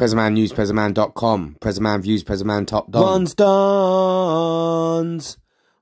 Prezzaman News, Prezzaman.com, President Views, President Top Don. Ron's Dons.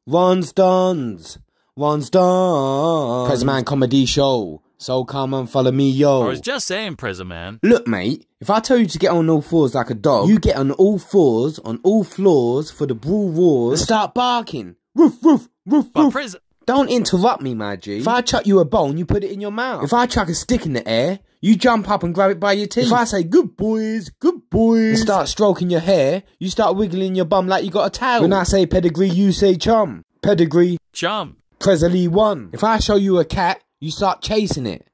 Ron's Dons. Ron's Dons. President Comedy Show. So come and follow me, yo. I was just saying, Prezzaman. Look, mate, if I tell you to get on all fours like a dog, you get on all fours, on all floors for the brawl wars, start barking. Roof, roof, roof, But roof. Prison. Don't interrupt me, my G. If I chuck you a bone, you put it in your mouth. If I chuck a stick in the air, you jump up and grab it by your teeth. If I say, good boys, good boys, and start stroking your hair, you start wiggling your bum like you got a towel. When I say pedigree, you say chum. Pedigree, Chum. Presley one. If I show you a cat, you start chasing it.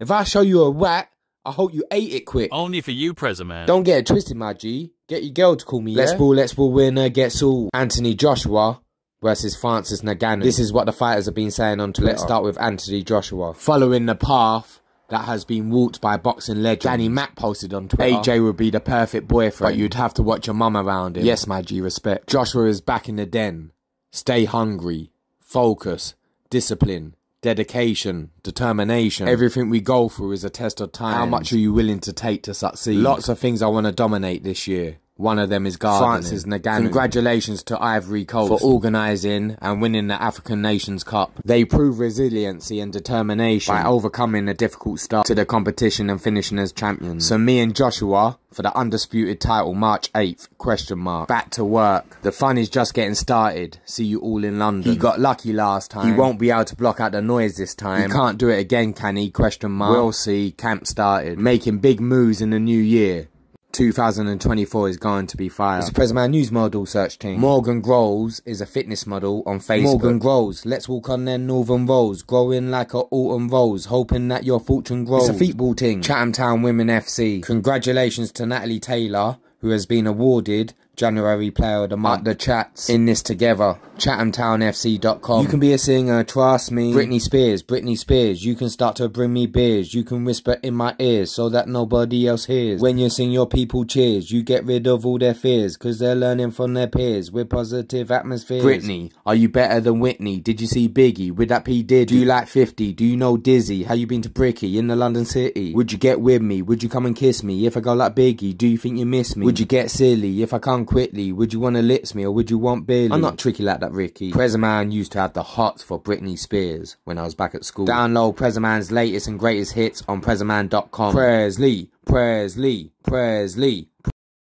If I show you a rat, I hope you ate it quick. Only for you, Prezzaman. Don't get it twisted, my G. Get your girl to call me. Let's yeah? ball, let's ball winner gets all. Anthony Joshua versus Francis Ngannou. This is what the fighters have been saying on Twitter. Let's start with Anthony Joshua. Following the path that has been walked by boxing legend. Danny Mack posted on Twitter. AJ would be the perfect boyfriend, but you'd have to watch your mum around him. Yes, my G, respect. Joshua is back in the den. Stay hungry. Focus. Discipline. Dedication, determination. Everything we go through is a test of time. How much are you willing to take to succeed? Lots of things I want to dominate this year. One of them is gardening. Francis Ngannou. Congratulations to Ivory Coast for organising and winning the African Nations Cup. They prove resiliency and determination by overcoming a difficult start to the competition and finishing as champions. So me and Joshua for the undisputed title March 8th question mark. Back to work. The fun is just getting started. See you all in london. He got lucky last time. He won't be able to block out the noise this time. he can't do it again can he? Question mark. We'll see. Camp started. Making big moves in the new year 2024 is going to be fire. It's a News model search team. Morgan Groves is a fitness model on Facebook. Morgan Groves, let's walk on their northern roads, growing like a autumn rose, hoping that your fortune grows. It's a football team. Chatham Town Women FC. Congratulations to Natalie Taylor, who has been awarded January Player of the Month. The chats in this together. ChathamTownFC.com. You can be a singer, trust me. Britney Spears, Britney Spears. You can start to bring me beers. You can whisper in my ears so that nobody else hears. When you sing your people cheers, you get rid of all their fears. Cause they're learning from their peers with positive atmospheres. Britney, are you better than Whitney? Did you see Biggie with that P Diddy? Do you like 50? Do you know Dizzy? How you been to Bricky in the London City? Would you get with me? Would you come and kiss me? If I go like Biggie, do you think you miss me? Would you get silly if I quickly? Would you want to lips me or would you want Billy? I'm not tricky like that, Ricky. Prezzaman used to have the hots for Britney Spears when I was back at school. Download Prezzaman's latest and greatest hits on Prezzaman.com. Presley, Presley, Presley, Presley.